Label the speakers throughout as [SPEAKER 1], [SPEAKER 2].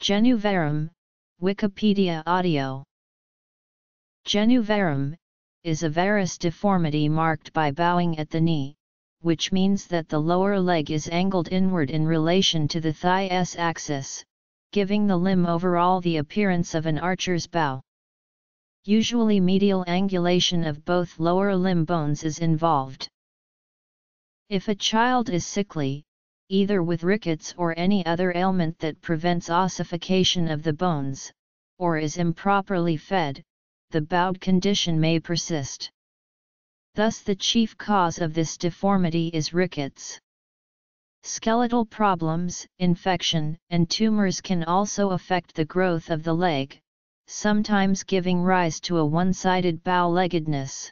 [SPEAKER 1] Genu varum, Wikipedia audio Genu varum, is a varus deformity marked by bowing at the knee, which means that the lower leg is angled inward in relation to the thigh S axis, giving the limb overall the appearance of an archer's bow. Usually medial angulation of both lower limb bones is involved. If a child is sickly, either with rickets or any other ailment that prevents ossification of the bones, or is improperly fed, the bowed condition may persist. Thus the chief cause of this deformity is rickets. Skeletal problems, infection, and tumors can also affect the growth of the leg, sometimes giving rise to a one-sided bow-leggedness.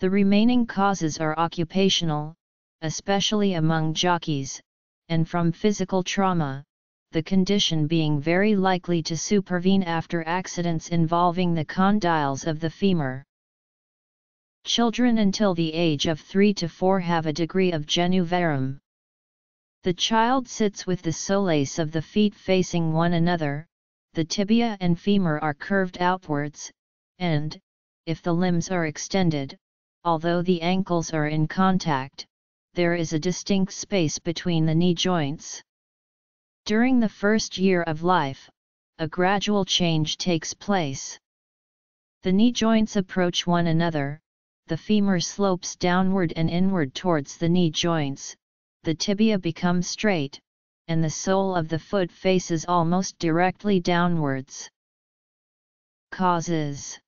[SPEAKER 1] The remaining causes are occupational, especially among jockeys, and from physical trauma, the condition being very likely to supervene after accidents involving the condyles of the femur. Children until the age of 3 to 4 have a degree of genu varum. The child sits with the soles of the feet facing one another, the tibia and femur are curved outwards, and, if the limbs are extended, although the ankles are in contact, there is a distinct space between the knee joints. During the first year of life, a gradual change takes place. The knee joints approach one another, the femur slopes downward and inward towards the knee joints, the tibia becomes straight, and the sole of the foot faces almost directly downwards. Causes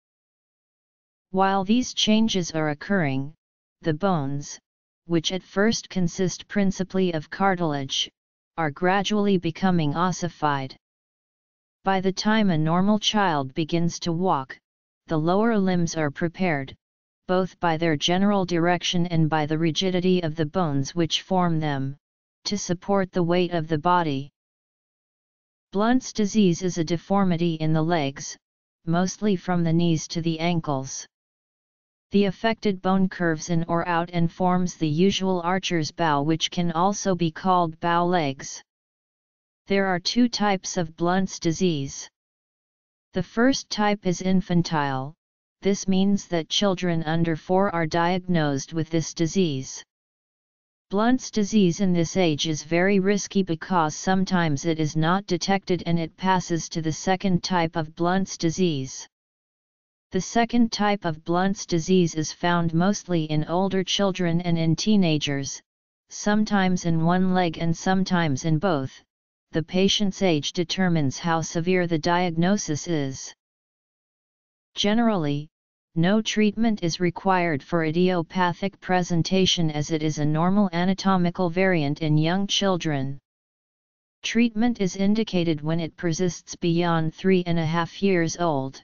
[SPEAKER 1] While these changes are occurring, the bones, which at first consist principally of cartilage, are gradually becoming ossified. By the time a normal child begins to walk, the lower limbs are prepared, both by their general direction and by the rigidity of the bones which form them, to support the weight of the body. Blount's disease is a deformity in the legs, mostly from the knees to the ankles. The affected bone curves in or out and forms the usual archer's bow which can also be called bow legs. There are two types of Blount's disease. The first type is infantile, this means that children under 4 are diagnosed with this disease. Blount's disease in this age is very risky because sometimes it is not detected and it passes to the second type of Blount's disease. The second type of Blount's disease is found mostly in older children and in teenagers, sometimes in one leg and sometimes in both. The patient's age determines how severe the diagnosis is. Generally, no treatment is required for idiopathic presentation as it is a normal anatomical variant in young children. Treatment is indicated when it persists beyond three and a half years old.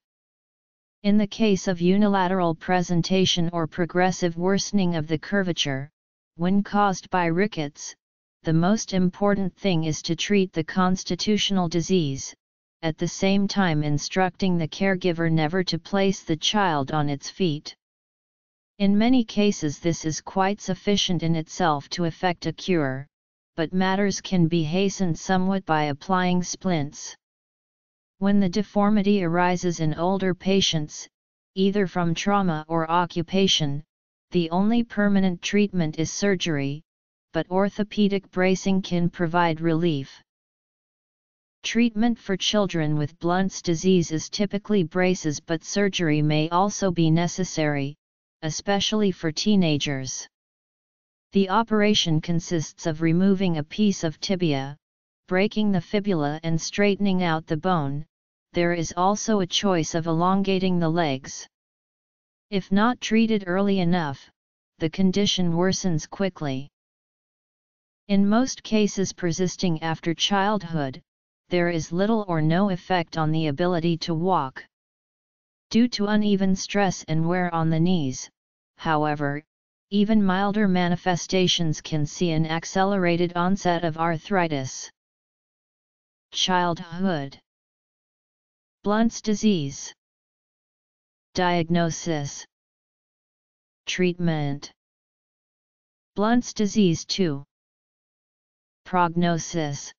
[SPEAKER 1] In the case of unilateral presentation or progressive worsening of the curvature, when caused by rickets, the most important thing is to treat the constitutional disease, at the same time instructing the caregiver never to place the child on its feet. In many cases this is quite sufficient in itself to effect a cure, but matters can be hastened somewhat by applying splints. When the deformity arises in older patients, either from trauma or occupation, the only permanent treatment is surgery, but orthopedic bracing can provide relief. Treatment for children with Blount's disease is typically braces but surgery may also be necessary, especially for teenagers. The operation consists of removing a piece of tibia, breaking the fibula and straightening out the bone, there is also a choice of elongating the legs. If not treated early enough, the condition worsens quickly. In most cases persisting after childhood, there is little or no effect on the ability to walk. Due to uneven stress and wear on the knees, however, even milder manifestations can see an accelerated onset of arthritis. Childhood Blount's disease. Diagnosis. Treatment. Blount's disease 2 Prognosis